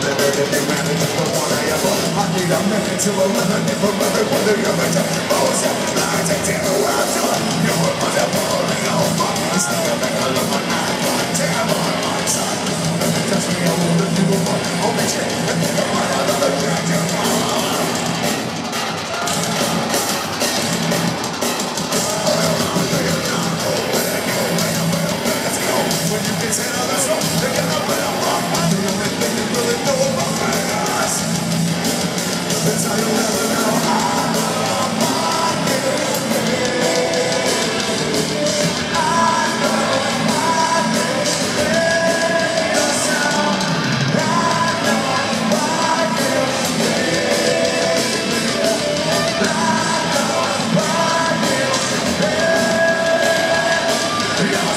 I ever I need a minute to eleven if I'm ever whether you're meant to Most of the night I tell you. what I'm doing You were my devil and all my It's not a big all of my night But damn on my side Let me touch me, I will lift you apart I'll make sure you're my Yeah.